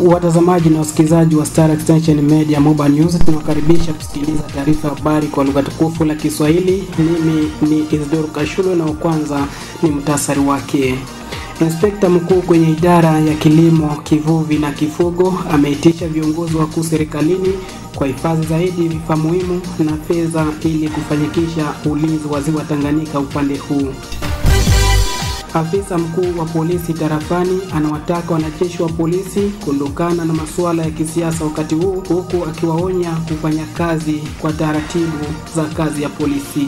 Watazamaji na wasikilizaji wa Star Extension Media Mobile News, tunawakaribisha kusikiliza taarifa habari kwa lugha tukufu la Kiswahili. Mimi ni Isidoro Kashulo na kwanza ni mtasari wake. Inspekta mkuu kwenye idara ya kilimo, kivuvi na kifugo ameitisha viongozi wakuu serikalini kwa hifadhi zaidi vifaa muhimu na fedha ili kufanikisha ulinzi wa ziwa Tanganyika upande huu. Afisa mkuu wa polisi tarafani anawataka wanajeshi wa polisi kuondokana na masuala ya kisiasa wakati huu, huku akiwaonya kufanya kazi kwa taratibu za kazi ya polisi.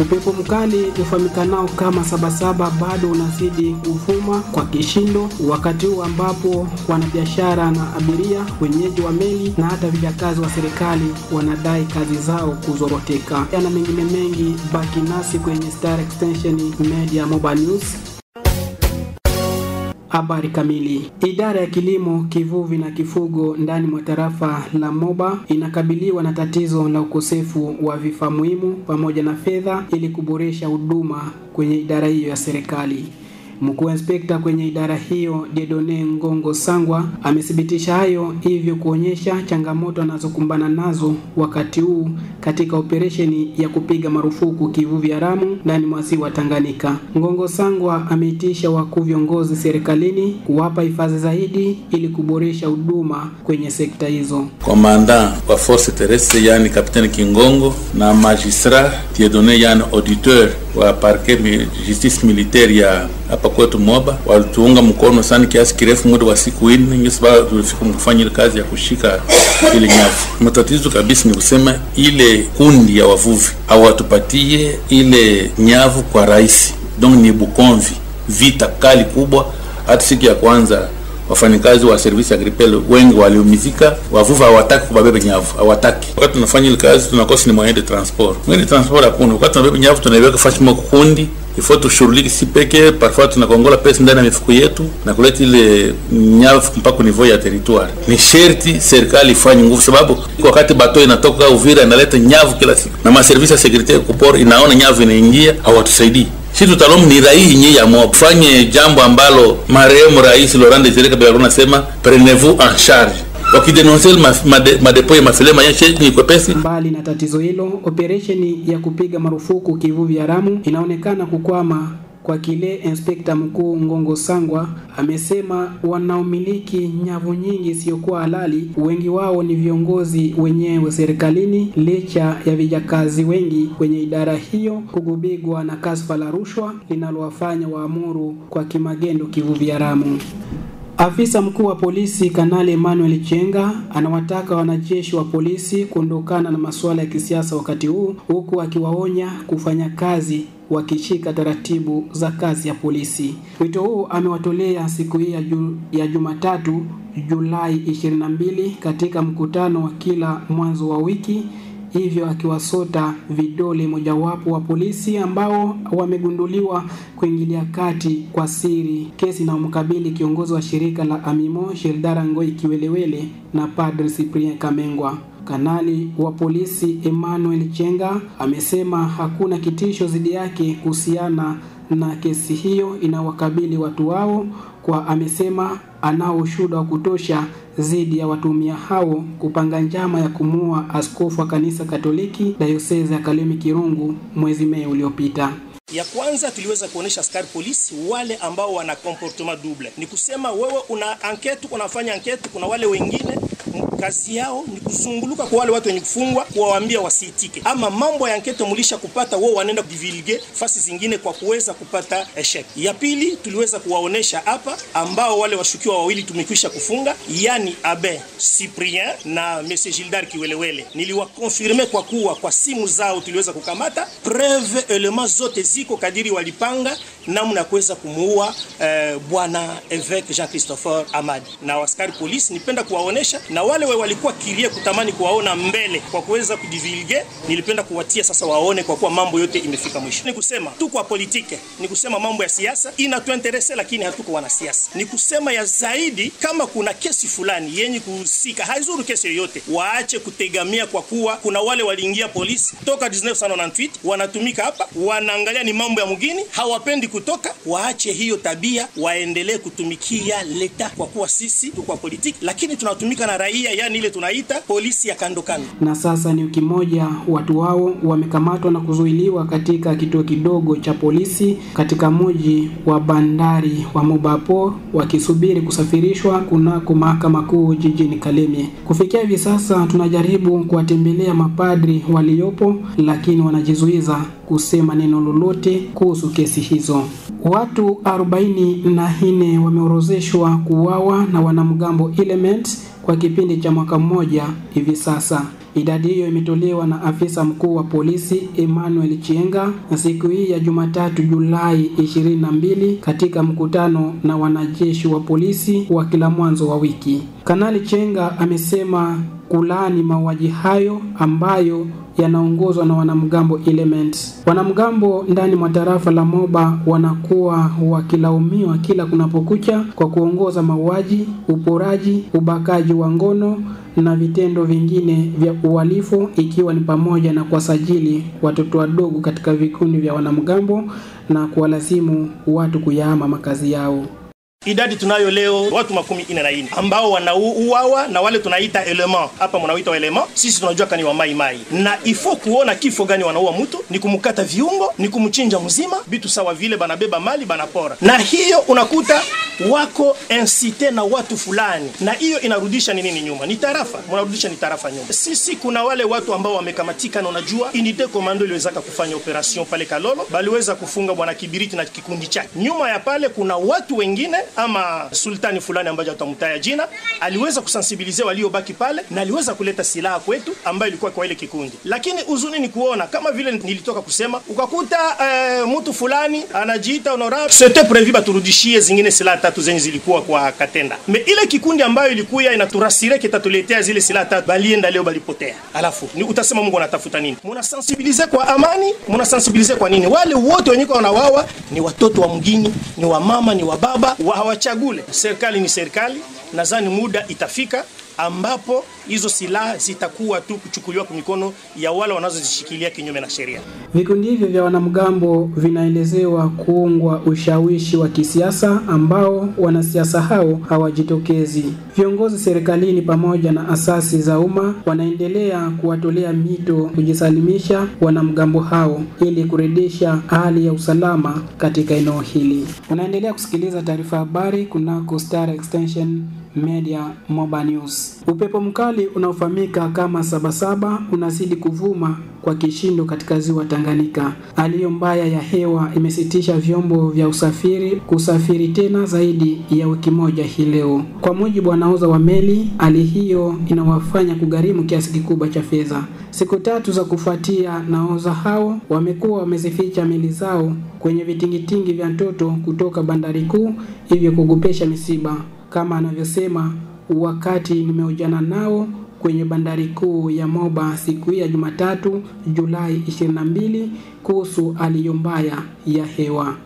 Upepo mkali ufahamikanao kama Sabasaba bado unazidi kuvuma kwa kishindo, wakati huu ambapo wanabiashara na abiria, wenyeji wa meli na hata vijakazi wa serikali wanadai kazi zao kuzoroteka. Yana mengine mengi, baki nasi kwenye Star Extension Media Mobile News. Habari kamili. Idara ya kilimo, kivuvi na kifugo ndani mwa tarafa la Moba inakabiliwa na tatizo la ukosefu wa vifaa muhimu pamoja na fedha ili kuboresha huduma kwenye idara hiyo ya serikali. Mkuu wa inspekta kwenye idara hiyo Dedone Ngongo Sangwa amethibitisha hayo, hivyo kuonyesha changamoto anazokumbana nazo wakati huu katika operesheni ya kupiga marufuku kivuvi haramu ndani mwa ziwa Tanganyika. Ngongo Sangwa ameitisha wakuu viongozi serikalini kuwapa hifadhi zaidi ili kuboresha huduma kwenye sekta hizo. Komanda wa force terrestre yani Kapteni Kingongo na magistrat Jedone yani auditeur wa parquet justice militaire ya hapa kwetu Moba walituunga mkono sana kiasi kirefu, muda wa siku nne, ndio sababu tulifika kufanya ile kazi ya kushika ile nyavu. Matatizo kabisa ni kusema ile kundi ya wavuvi hawatupatie ile nyavu kwa rahisi, donc ni bukomvi, vita kali kubwa. Hata siku ya kwanza wafanyakazi wa service agricole wengi waliumizika, wavuva hawataki kubabeba nyavu, hawataki. Wakati tunafanya ile kazi tunakosa ni moyen de transport, moyen de transport hakuna. Wakati tunabeba nyavu tunaiweka fashimo kundi ifo tushughulike si peke, parfois tunakongola pesa ndani ya mifuko yetu na kuleta ile nyavu mpaka niveau ya territoire. Ni sherti serikali ifanye nguvu, sababu wakati bato inatoka Uvira inaleta nyavu kila siku na maservisi ya sekurite kupor inaona nyavu inaingia, hawatusaidii si tutalom ni rai nye ya mo fanye jambo ambalo marehemu Rais Laurent Desire Kabila anasema prenez-vous en charge wakidenonse madepo ya yache ni kwepesi. Mbali na tatizo hilo, operesheni ya kupiga marufuku kivuvi haramu inaonekana kukwama kwa kile inspekta mkuu Ngongo Sangwa amesema wanaomiliki nyavu nyingi isiyokuwa halali, wengi wao ni viongozi wenyewe serikalini, licha ya vijakazi wengi kwenye idara hiyo kugubigwa na kasfa la rushwa linalowafanya waamuru kwa kimagendo kivuvi haramu. Afisa mkuu wa polisi Kanali Emmanuel Chenga anawataka wanajeshi wa polisi kuondokana na masuala ya kisiasa wakati huu, huku akiwaonya kufanya kazi wakishika taratibu za kazi ya polisi. Wito huu amewatolea siku hii ya, ju, ya Jumatatu Julai 22 katika mkutano wa kila mwanzo wa wiki hivyo akiwasota vidole mojawapo wa polisi ambao wamegunduliwa kuingilia kati kwa siri kesi na mkabili kiongozi wa shirika la Amimo Sheldara Ngoi Kiwelewele na Padre Cyprien Kamengwa. Kanali wa polisi Emmanuel Chenga amesema hakuna kitisho dhidi yake kuhusiana na kesi hiyo inawakabili watu wao, kwa amesema anao ushuhuda wa kutosha dhidi ya watumia hao kupanga njama ya kumuua askofu wa kanisa Katoliki dayosezi ya Kalemi Kirungu mwezi Mei uliopita. Ya kwanza tuliweza kuonesha askari polisi wale ambao wana comportement double, ni kusema wewe una ankete, unafanya ankete, kuna wale wengine kazi yao ni kuzunguluka kwa wale watu wenye kufungwa, kuwaambia wasiitike, ama mambo ya ankete mulisha kupata, wao wanaenda kudivilge fasi zingine kwa kuweza kupata eshek. Ya pili tuliweza kuwaonesha hapa ambao wale washukiwa wawili tumekwisha kufunga, yani Abe Cyprien na Monsieur Gildar Kiwelewele, niliwakonfirme kwa kuwa kwa simu zao tuliweza kukamata preuve, elema zote ziko kadiri walipanga namna ya kuweza kumuua eh, bwana Evêque Jean Christopher Amadi na askari polisi. Nipenda kuwaonesha na wale wenyewe walikuwa kirie kutamani kuwaona mbele kwa kuweza kudivilge. Nilipenda kuwatia sasa waone, kwa kuwa mambo yote imefika mwisho. Ni kusema tuko kwa politike, ni kusema mambo ya siasa inatuinterese, lakini hatuko wanasiasa. Ni kusema ya zaidi, kama kuna kesi fulani yenye kuhusika, haizuru kesi yoyote, waache kutegamia, kwa kuwa kuna wale waliingia polisi toka 1998 wanatumika hapa, wanaangalia ni mambo ya mgini, hawapendi kutoka. Waache hiyo tabia, waendelee kutumikia leta, kwa kuwa sisi tuko politiki, lakini tunatumika na raia, yani ile tunaita polisi ya kando kando. Na sasa ni wiki moja watu wao wamekamatwa na kuzuiliwa katika kituo kidogo cha polisi katika mji wa bandari wa Mobapo wakisubiri kusafirishwa kunako mahakama kuu jijini Kalemie. Kufikia hivi sasa tunajaribu kuwatembelea mapadri waliopo, lakini wanajizuiza kusema neno lolote kuhusu kesi hizo. Watu arobaini na nne wameorozeshwa kuuawa na wanamgambo Element kwa kipindi cha mwaka mmoja hivi sasa. Idadi hiyo imetolewa na afisa mkuu wa polisi Emmanuel Chienga na siku hii ya Jumatatu Julai 22 katika mkutano na wanajeshi wa polisi wa kila mwanzo wa wiki. Kanali Chienga amesema kulaani mauaji hayo ambayo yanaongozwa na wanamgambo Element. Wanamgambo ndani mwa tarafa la Moba wanakuwa wakilaumiwa kila kunapokucha kwa kuongoza mauaji, uporaji, ubakaji wa ngono na vitendo vingine vya uhalifu ikiwa ni pamoja na kuwasajili watoto wadogo katika vikundi vya wanamgambo na kuwalazimu watu kuyahama makazi yao. Idadi tunayo leo watu makumi ine na ine ambao wanauawa na wale tunaita element hapa, mnaoita element, sisi tunajua kani wa mai mai, na ifo kuona kifo gani wanaua mtu ni kumkata viungo, ni kumchinja mzima, bitu sawa vile banabeba mali banapora, na hiyo unakuta wako insite na watu fulani, na hiyo inarudisha ni nini nyuma? Ni tarafa, mnarudisha ni tarafa nyuma. Sisi kuna wale watu ambao wamekamatika, na unajua unité commando iliwezaka kufanya operation pale Kalolo, baliweza kufunga bwana Kibiriti na kikundi chake. Nyuma ya pale kuna watu wengine ama sultani fulani ambaye atamtaya jina, aliweza kusensibilize waliobaki pale na aliweza kuleta silaha kwetu ambayo ilikuwa kwa ile kikundi. Lakini uzuni ni kuona kama vile nilitoka kusema, ukakuta eh, mtu fulani anajiita honorable, c'était prévu baturudishie zingine silaha tatu zenye zilikuwa kwa Katenda, me ile kikundi ambayo ilikuya inaturasire kitatuletea zile silaha tatu, balienda leo balipotea. Alafu ni utasema Mungu anatafuta nini? Muna sensibilize kwa amani, muna sensibilize kwa nini? Wale wote wenye wanawawa ni watoto wa mgini, ni wa mama, ni wa baba wa hawachagule. Serikali ni serikali, nadhani muda itafika ambapo hizo silaha zitakuwa tu kuchukuliwa kwa mikono ya wale wanazozishikilia kinyume na sheria. Vikundi hivyo vya wanamgambo vinaelezewa kuungwa ushawishi wa kisiasa ambao wanasiasa hao hawajitokezi. Viongozi serikalini pamoja na asasi za umma wanaendelea kuwatolea mito kujisalimisha wanamgambo hao ili kurejesha hali ya usalama katika eneo hili. Unaendelea kusikiliza taarifa habari kunako Star Extension Media Moba News. Upepo mkali unaofahamika kama sabasaba unazidi kuvuma kwa kishindo katika ziwa Tanganyika. Hali mbaya ya hewa imesitisha vyombo vya usafiri kusafiri tena zaidi ya wiki moja hii leo. Kwa mujibu wa wa meli, hali hiyo inawafanya kugharimu kiasi kikubwa cha fedha. Siku tatu za kufuatia, naoza hao wamekuwa wamezificha meli zao kwenye vitingitingi vya Ntoto kutoka bandari kuu, hivyo kugopesha misiba kama anavyosema wakati nimeojana nao kwenye bandari kuu ya Moba siku ya Jumatatu Julai 22 kuhusu hali mbaya ya hewa.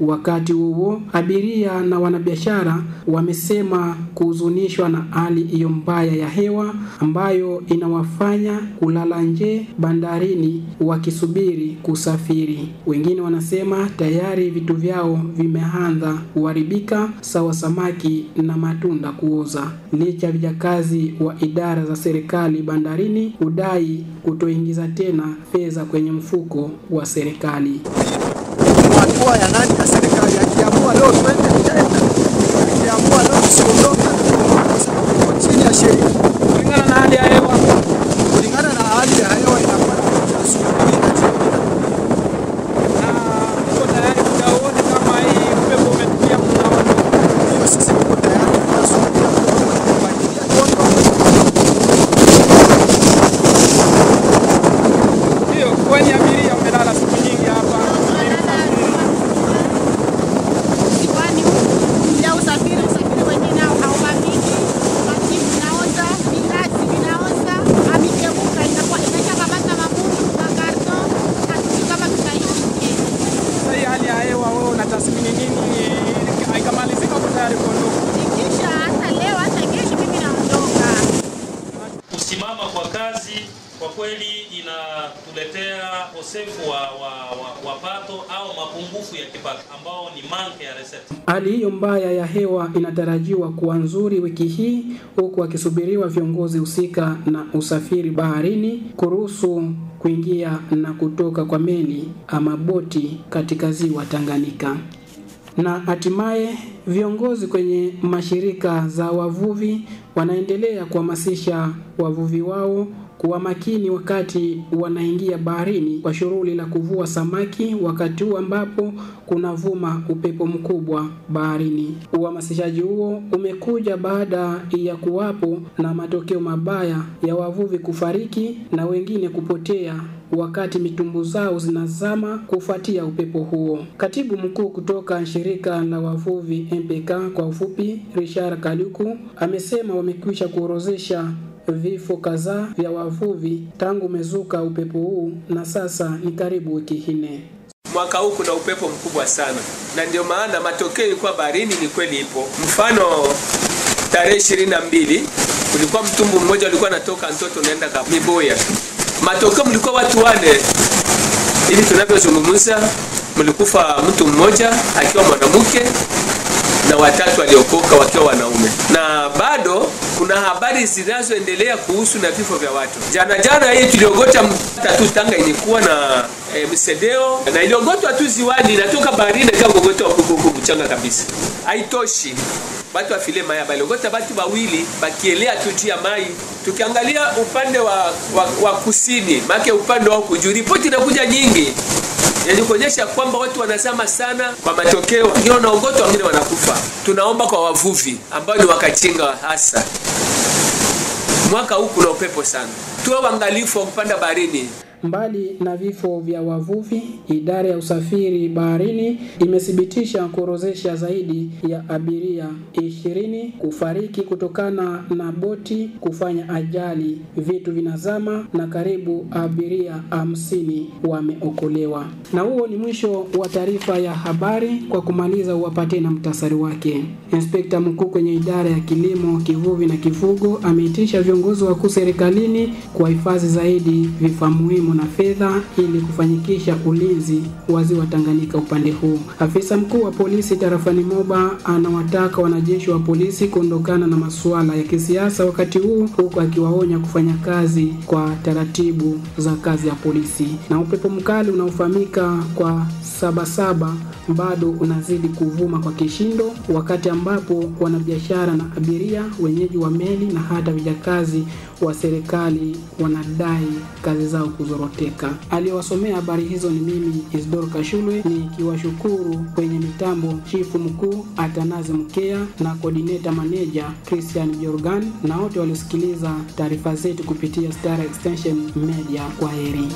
Wakati huo abiria na wanabiashara wamesema kuhuzunishwa na hali hiyo mbaya ya hewa ambayo inawafanya kulala nje bandarini wakisubiri kusafiri. Wengine wanasema tayari vitu vyao vimeanza kuharibika sawa samaki na matunda kuoza. Licha vijakazi wa idara za serikali bandarini hudai kutoingiza tena fedha kwenye mfuko wa serikali. Hatua ya nani ya serikali. Akiamua leo twende, tutaenda. Akiamua leo tusiondoke, kwa sababu tuko chini ya sheria. kulingana na hali ya hewa. Kulingana na hali ya hewa inakuwa na asubuhi na jioni. Na uko tayari muda wote kama hii upepo umetulia, mnaondoka. Hiyo sisi tuko tayari tunasubiria kuona kupangilia joto. Ndio, kwenye abiria umelala siku nyingi hapa. Kwani ya usafiri usafiri wenyewe nao hauhamiki, majibu vinaoza, vilazi vinaoza, amikebuka inakuwa imeshakamata mabutu makarto, hatujui kama tutaishi. Sasa hii hali ya hewa, wewe unatathmini nini? Haikamalizika, uko tayari kuondoka? Ikisha hata leo hata kesho mimi naondoka. Kusimama kwa kazi kwa kweli inatuletea ukosefu wa, wa, wa, wa pato au mapungufu ya kipato ambao ni manke ya reseti. Hali hiyo mbaya ya hewa inatarajiwa kuwa nzuri wiki hii, huku akisubiriwa viongozi husika na usafiri baharini kuruhusu kuingia na kutoka kwa meli ama boti katika ziwa Tanganyika. Na hatimaye viongozi kwenye mashirika za wavuvi wanaendelea kuhamasisha wavuvi wao kuwa makini wakati wanaingia baharini kwa shughuli la kuvua samaki, wakati huu ambapo kunavuma upepo mkubwa baharini. Uhamasishaji huo umekuja baada ya kuwapo na matokeo mabaya ya wavuvi kufariki na wengine kupotea wakati mitumbu zao zinazama kufuatia upepo huo. Katibu mkuu kutoka shirika la wavuvi MPK kwa ufupi, Richard Kaluku amesema wamekwisha kuorozesha vifo kadhaa vya wavuvi tangu umezuka upepo huu na sasa ni karibu wiki nne. Mwaka huu kuna upepo mkubwa sana, na ndio maana matokeo ilikuwa baharini ni kweli ipo. Mfano, tarehe ishirini na mbili kulikuwa mtumbu mmoja ulikuwa anatoka Ntoto unaenda Miboya. Matokeo mlikuwa watu wane, ili tunavyozungumza, mlikufa mtu mmoja akiwa mwanamke na watatu waliokoka wakiwa wanaume, na bado kuna habari zinazoendelea kuhusu na vifo vya watu. Jana jana hii tuliogota tatu Tanga ilikuwa na e, msedeo na iliogotwa tu ziwani, inatoka baharini ikagogotwa huko mchanga kabisa. Haitoshi, batu afile maya baliogota batu bawili bakielea tu ya mai. Tukiangalia upande wa, wa, wa kusini make upande wa kujuu, ripoti inakuja nyingi yani kuonyesha kwamba watu wanazama sana kwa matokeo, wengine wanaogotwa, wengine wanakufa. Tunaomba kwa wavuvi ambao ni wakachinga hasa, mwaka huu kuna upepo sana, tuwe waangalifu wa kupanda baharini. Mbali na vifo vya wavuvi, idara ya usafiri baharini imethibitisha kuorozesha zaidi ya abiria ishirini kufariki kutokana na boti kufanya ajali, vitu vinazama na karibu abiria hamsini wameokolewa. Na huo ni mwisho wa taarifa ya habari. Kwa kumaliza, uwapatie na mtasari wake. Inspekta mkuu kwenye idara ya kilimo, kivuvi na kifugo ameitisha viongozi wakuu serikalini kuwahifadhi zaidi vifaa muhimu na fedha ili kufanyikisha ulinzi wa ziwa Tanganyika upande huu. Afisa mkuu wa polisi tarafani Moba anawataka wanajeshi wa polisi kuondokana na masuala ya kisiasa wakati huu, huku akiwaonya kufanya kazi kwa taratibu za kazi ya polisi. Na upepo mkali unaofahamika kwa sabasaba bado unazidi kuvuma kwa kishindo, wakati ambapo wanabiashara na abiria, wenyeji wa meli na hata vijakazi wa serikali wanadai kazi zao kuzoroteka. Aliyewasomea habari hizo ni mimi Isdor Kashulwe, nikiwashukuru kwenye mitambo chifu mkuu Atanazi Mkea na coordinator manager Christian Jorgan na wote waliosikiliza taarifa zetu kupitia Star Extension Media. Kwa heri.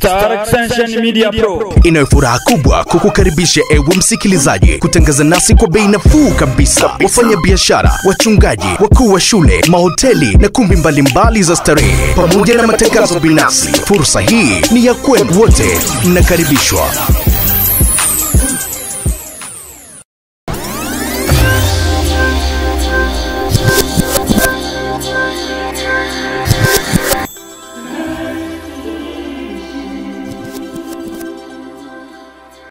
Star Extension Media Pro inayo furaha kubwa kukukaribisha ewe msikilizaji kutangaza nasi kwa bei nafuu kabisa. Wafanya biashara, wachungaji, wakuu wa shule, mahoteli na kumbi mbalimbali za starehe pamoja na matangazo binafsi. Fursa hii ni ya kwenu wote, mnakaribishwa.